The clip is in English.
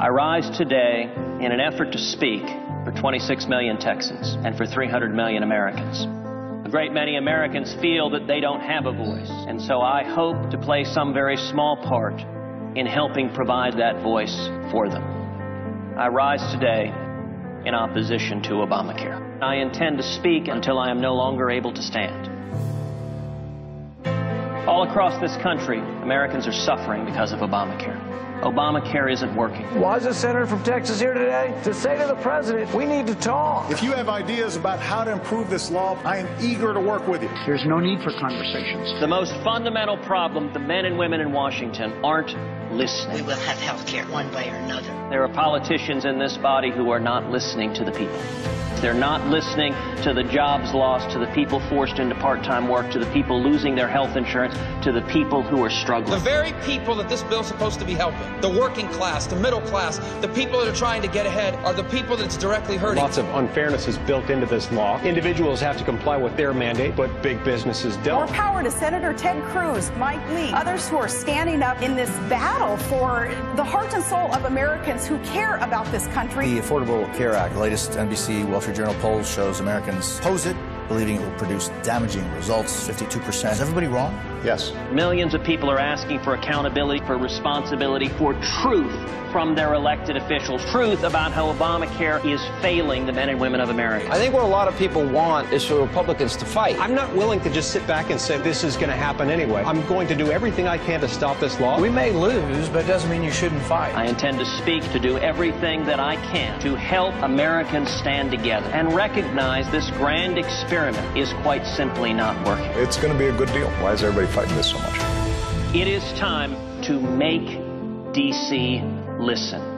I rise today in an effort to speak for 26 million Texans and for 300 million Americans. A great many Americans feel that they don't have a voice, and so I hope to play some very small part in helping provide that voice for them. I rise today in opposition to Obamacare. I intend to speak until I am no longer able to stand. All across this country, Americans are suffering because of Obamacare. Obamacare isn't working. Why is the senator from Texas here today? To say to the president, we need to talk. If you have ideas about how to improve this law, I am eager to work with you. There's no need for conversations. The most fundamental problem the men and women in Washington aren't listening. We will have health care one way or another. There are politicians in this body who are not listening to the people. They're not listening to the jobs lost, to the people forced into part time work, to the people losing their health insurance, to the people who are struggling. The very people that this bill's supposed to be helping, the working class, the middle class, the people that are trying to get ahead, are the people that it's directly hurting. Lots of unfairness is built into this law. Individuals have to comply with their mandate, but big businesses don't. More power to Senator Ted Cruz, Mike Lee, others who are standing up in this battle for the heart and soul of Americans who care about this country. The Affordable Care Act, the latest NBC Wall Street Journal poll shows Americans oppose it, believing it will produce damaging results. 52%. Is everybody wrong? Yes. Millions of people are asking for accountability, for responsibility, for truth from their elected officials. Truth about how Obamacare is failing the men and women of America. I think what a lot of people want is for Republicans to fight. I'm not willing to just sit back and say this is going to happen anyway. I'm going to do everything I can to stop this law. We may lose, but it doesn't mean you shouldn't fight. I intend to speak to do everything that I can to help Americans stand together and recognize this grand experiment is quite simply not working. It's going to be a good deal. Why is everybody fighting this so much? It is time to make D.C. listen.